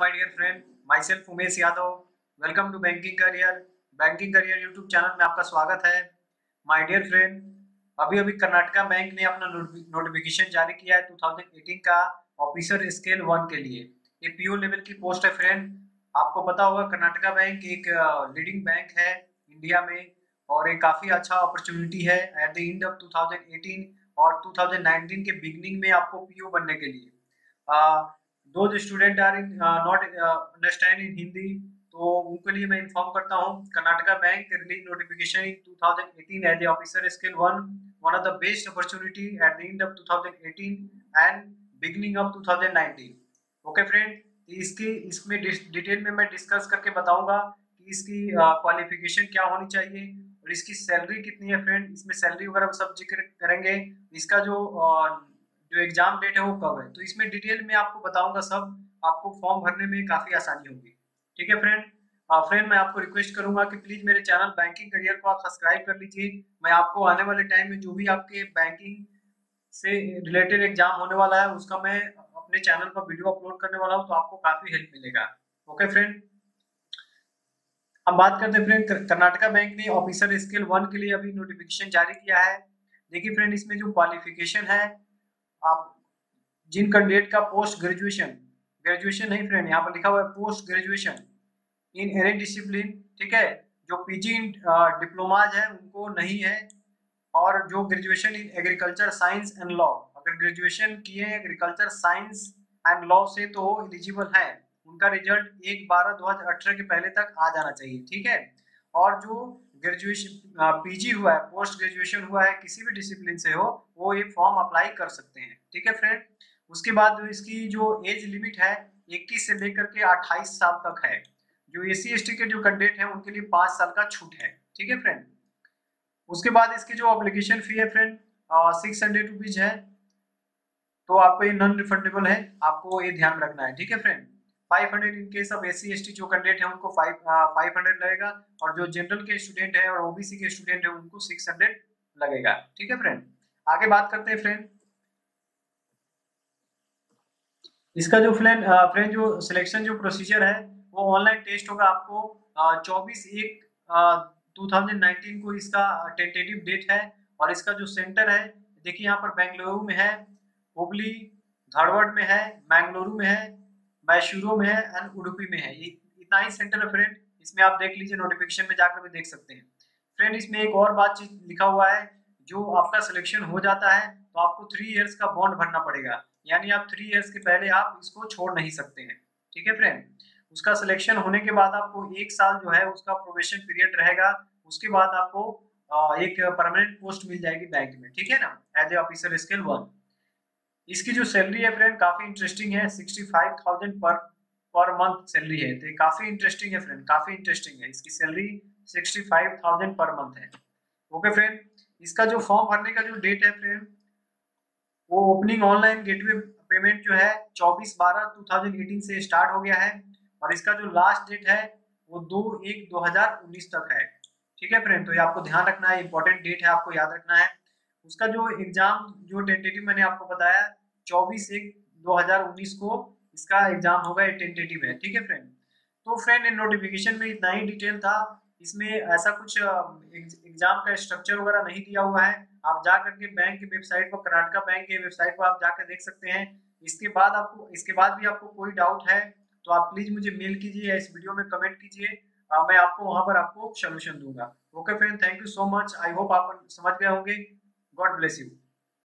my dear friend. Myself Umesh Yadav welcome to banking career banking career YouTube channel में आपका स्वागत है। My dear friend अभी अभी कर्नाटका बैंक ने अपना नोटिफिकेशन जारी किया है 2018 का ऑफिसर स्केल वन के लिए। ये पीओ लेवल की पोस्ट है फ्रेंड आपको पता होगा कर्नाटका बैंक एक लीडिंग बैंक है इंडिया में और एक काफ़ी अच्छा अपॉर्चुनिटी है एट द एंड ऑफ़ 2018 और 2019 के बिगनिंग में आपको पीओ बनने के लिए। दो student are in not understand in Hindi तो उनके लिए मैं इन्फॉर्म करता हूँ। Karnataka bank release notification in 2018 as a officer scale one one of the best opportunity at the end of 2018 and beginning of 2019 okay friend इसकी इसमें detail में मैं डिस्कस करके बताऊँगा कि इसकी क्वालिफिकेशन uh, क्या होनी चाहिए और इसकी सैलरी कितनी है फ्रेंड इसमें सैलरी वगैरह सब ज़िक्र करेंगे। इसका जो uh, जो एग्ज़ाम डेट है वो कब है। तो इसमें डिटेल में आपको बताऊँगा सब। आपको फॉर्म भरने में काफ़ी आसानी होगी। ठीक है फ्रेंड फ्रेंड मैं आपको रिक्वेस्ट करूँगा कि प्लीज़ मेरे चैनल बैंकिंग करियर को आप सब्सक्राइब कर लीजिए। मैं आपको आने वाले टाइम में जो भी आपके बैंकिंग से रिलेटेड एग्ज़ाम होने वाला है, उसका मैं अपने चैनल पर वीडियो अपलोड करने वाला हूँ तो आपको काफ़ी हेल्प मिलेगा। ओके फ्रेंड अब बात करते हैं फ्रेंड कर्नाटका बैंक ने ऑफिसर स्किल वन के लिए अभी नोटिफिकेशन जारी किया है। देखिए फ्रेंड इसमें जो क्वालिफिकेशन है आप जिन कैंडिडेट का पोस्ट ग्रेजुएशन ग्रेजुएशन नहीं फ्रेंड यहाँ पर लिखा हुआ है post graduation in any discipline ठीक है? जो पीजी डिप्लोमाज है, उनको नहीं है, और जो graduation in agriculture science and law अगर ग्रेजुएशन किए एग्रीकल्चर साइंस एंड लॉ से तो एलिजिबल है। उनका रिज़ल्ट एक बारह दो हज़ार अठारह के पहले तक आ जाना चाहिए, ठीक है? और जो ग्रेजुएशन पीजी हुआ है पोस्ट ग्रेजुएशन हुआ है, किसी भी डिसिप्लिन से हो, वो ये फॉर्म अप्लाई कर सकते हैं। ठीक है फ्रेंड उसके बाद इसकी जो एज लिमिट है 21 से लेकर के 28 साल तक है। जो एस सी के जो कैंडिडेट है, उनके लिए पाँच साल का छूट है। ठीक है फ्रेंड उसके बाद इसकी जो अप्लीकेशन फ़ी है फ्रेंड सिक्स हंड्रेड रुपीज़ है। तो आपको ये नॉन रिफंडेबल है, आपको ये ध्यान रखना है। ठीक है friend 500 in case of S C जो कैंडिडेट है, उनको 500 लगेगा। और जो जनरल के स्टूडेंट है और ओबीसी के स्टूडेंट है, उनको 600 लगेगा। ठीक है फ्रेंड आगे बात करते हैं फ्रेंड इसका जो फ्रेंड फ्रेंड जो सिलेक्शन जो प्रोसीजर है, वो ऑनलाइन टेस्ट होगा आपको चौबीस एक टू को इसका टेंटेटिव डेट है। और इसका जो सेंटर है, देखिए यहाँ पर बेंगलुरु में है हुबली धारवाड़ में है मैंगलुरु में है मैशूरो में है एंड उडुपी में है। इतना ही सेंटर है फ्रेंड इसमें आप देख लीजिए नोटिफिकेशन में जाकर भी देख सकते हैं। फ्रेंड इसमें एक और बात चीज़ लिखा हुआ है, जो आपका सिलेक्शन हो जाता है तो आपको थ्री इयर्स का बॉन्ड भरना पड़ेगा। यानी आप थ्री इयर्स के पहले आप इसको छोड़ नहीं सकते हैं। ठीक है फ्रेंड उसका सिलेक्शन होने के बाद आपको एक साल जो है, उसका प्रोवेशन पीरियड रहेगा। उसके बाद आपको एक परमानेंट पोस्ट मिल जाएगी बैंक में। ठीक है ना? As a officer scale one इसकी जो सैलरी है फ्रेंड काफ़ी इंटरेस्टिंग है सिक्सटी फाइव थाउज़ेंड पर पर मंथ सैलरी है। तो काफ़ी इंटरेस्टिंग है फ्रेंड काफ़ी इंटरेस्टिंग है। इसकी salary sixty five thousand per month है। ओके फ्रेंड इसका जो फॉर्म भरने का जो डेट है फ्रेंड वो ओपनिंग ऑनलाइन गेटवे पेमेंट जो है, चौबीस बारह टू थाउज़ेंड एटीन से स्टार्ट हो गया है। और इसका जो लास्ट डेट है, वो दो एक दो हज़ार उन्नीस तक है। ठीक है फ्रेंड तो ये आपको ध्यान रखना है इंपॉर्टेंट डेट है, आपको याद रखना है। उसका जो एग्ज़ाम जो टेंटेटिव मैंने आपको बताया, चौबीस एक 2019 को इसका एग्ज़ाम होगा टेंटेटिव है, ठीक है फ्रेंड तो फ्रेंड इन नोटिफिकेशन में इतना ही डिटेल था, इसमें ऐसा कुछ एग्ज़ाम का स्ट्रक्चर वगैरह नहीं दिया हुआ है। आप जा करके बैंक की वेबसाइट पर कर्नाटका बैंक के वेबसाइट पर आप जाकर देख सकते हैं। इसके बाद आपको, इसके बाद भी आपको कोई डाउट है तो आप प्लीज़ मुझे मेल कीजिए या इस वीडियो में कमेंट कीजिए। मैं आपको, वहाँ पर आपको सोल्यूशन दूँगा। Okay friend thank you so much I hope आप समझ गए होंगे। God bless you.